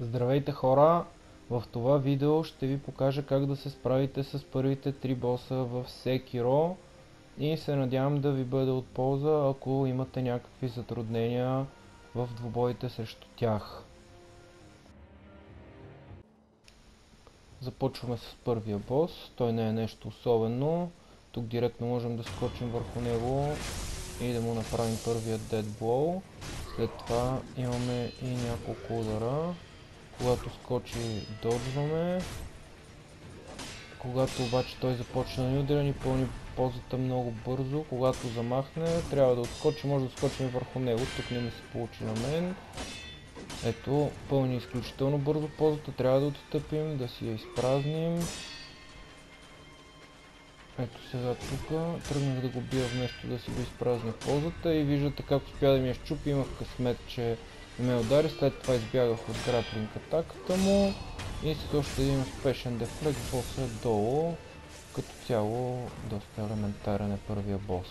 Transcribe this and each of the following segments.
Здравейте хора! В това видео ще ви покажа как да се справите с първите три боса в Sekiro и се надявам да ви бъде от полза, ако имате някакви затруднения в двубоите срещу тях. Започваме с първия бос. Той не е нещо особено. Тук директно можем да скочим върху него и да му направим първия Dead Blow. След това имаме и няколко удара. Когато скочи, доджваме. Когато обаче той започне да ни ударя, ни пълни ползата много бързо. Когато замахне, трябва да отскочи, може да скочим върху него. Тук не ми се получи на мен. Ето, пълни изключително бързо ползата. Трябва да отстъпим, да си я изпразним. Ето сега тук тръгнах да го бия вместо да си го изпразня ползата и виждате как успя да ми я щупи. Имах късмет, че ме удари, след това избягах от граплинг атаката му и с още един успешен дефлект боса е долу. Като цяло доста елементарен е първия бос.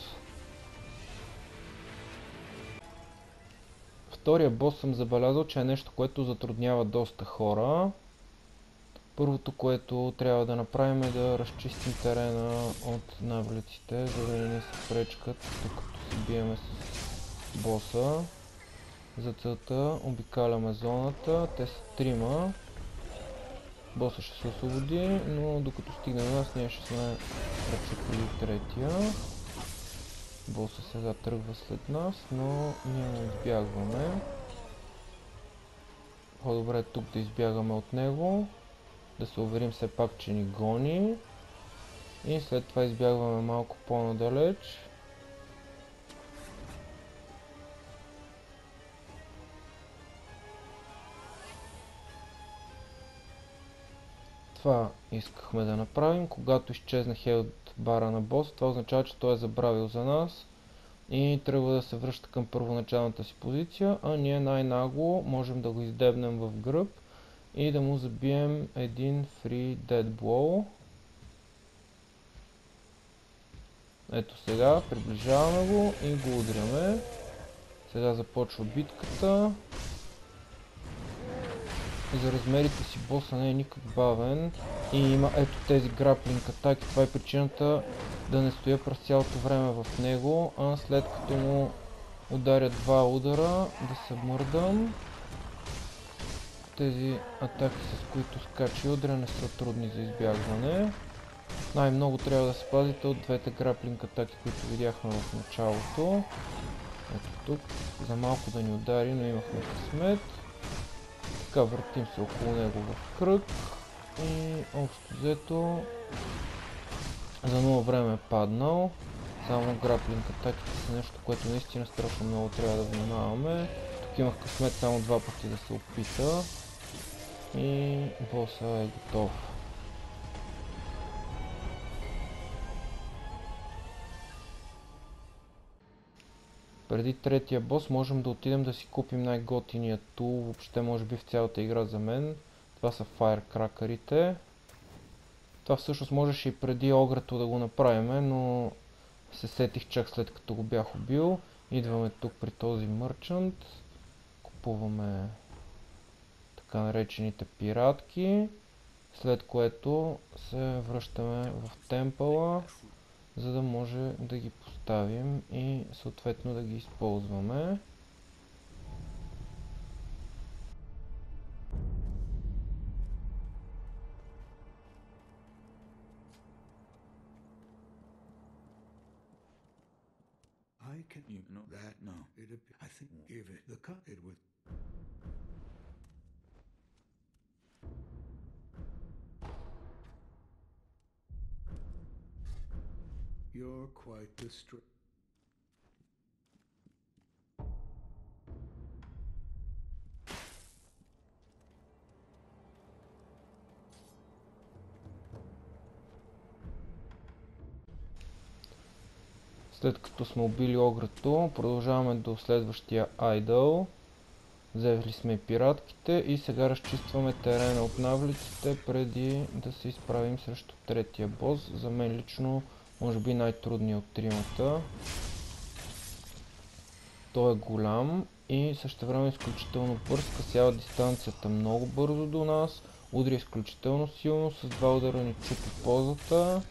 Втория бос съм забелязал, че е нещо, което затруднява доста хора. Първото, което трябва да направим е да разчистим терена от навлиците, за да не се пречкат, докато се биеме с боса. За целта обикаляме зоната, те са трима. Боса ще се освободи, но докато стигне до нас, ние ще сме прецепили третия. Боса сега тръгва след нас, но ние не избягваме. По-добре е тук да избягаме от него. Да се уверим все пак, че ни гони. И след това избягваме малко по-надалеч. Това искахме да направим. Когато изчезне хелд бара на бос, това означава, че той е забравил за нас и тръгва да се връща към първоначалната си позиция, а ние най-нагло можем да го издебнем в гръб и да му забием един free dead blow. Ето сега, приближаваме го и го удряме. Сега започва битката. За размерите си боса не е никак бавен и има ето тези граплинг атаки. Това е причината да не стоя през цялото време в него, а след като му ударя два удара да се мърдам. Тези атаки с които скача и удря не са трудни за избягване. Най-много трябва да се пазите от двете граплинг атаки, които видяхме в началото. Ето тук, за малко да ни удари, но имахме късмет. Така въртим се около него в кръг и общо взето за много време е паднал. Само граплинг атаките са нещо, което наистина страшно много трябва да внимаваме. Тук имах късмет само два пъти да се опита. И боса е готов. Преди третия бос можем да отидем да си купим най-готиния тул, въобще може би в цялата игра за мен. Това са фаеркракърите. Това всъщност можеше и преди огрето да го направим, но се сетих чак след като го бях убил. Идваме тук при този мърчант. Купуваме така наречените пиратки. След което се връщаме в темпъла, за да може да ги поставим и съответно да ги използваме. I can you know that no. It I think give it the cut it with You're quite the str- След като сме убили огрето, продължаваме до следващия айдъл. Взели сме пиратките и сега разчистваме терена от навлиците преди да се изправим срещу третия бос. За мен лично може би най-трудният от тримата. той е голям и също време изключително бърз, касява дистанцията много бързо до нас, удря изключително силно, с два удара ни чупи позата.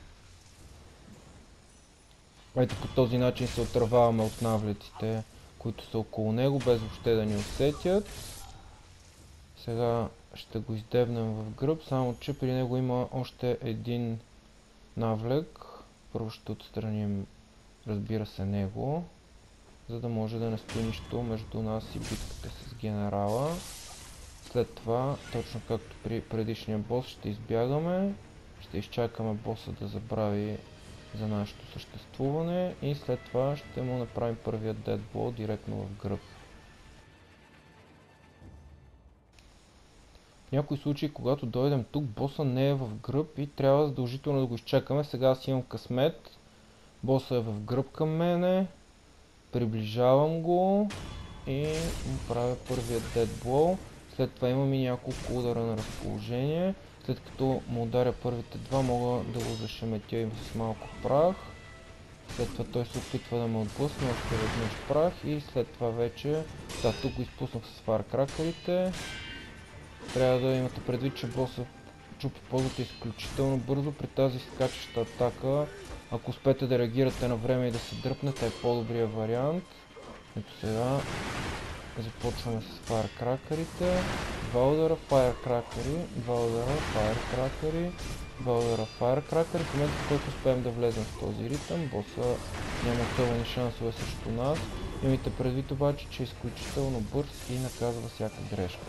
Ето по този начин се отърваваме от навлеците, които са около него, без въобще да ни усетят. Сега ще го издебнем в гръб, само че при него има още един навлек. Първо ще отстраним, разбира се, него, за да може да не стои нищо между нас и битката с генерала. След това, точно както при предишния бос, ще избягаме, ще изчакаме боса да забрави за нашето съществуване и след това ще му направим първия дедбол директно в гръб. Някои случаи, когато дойдем тук, боса не е в гръб и трябва задължително да го изчакаме. Сега аз имам късмет. Боса е в гръб към мене. Приближавам го и му правя първият дедбол. След това имам и няколко удара на разположение. След като му ударя първите два, мога да го зашеметя и с малко прах. След това той се опитва да ме отблъсне още веднъж прах и след това вече... Да, тук го изпуснах с фаркракерите. Трябва да имате предвид, че боса чупи позата изключително бързо при тази скачаща атака. Ако успеете да реагирате на време и да се дръпнете е по-добрия вариант. Ето сега започваме с фаеркракерите. Два удара фаеркракери, два удара фаеркракери, два удара фаеркракери. В момента в който успеем да влезем в този ритъм, боса няма особени шансове срещу нас. Имайте предвид обаче, че е изключително бърз и наказва всяка грешка.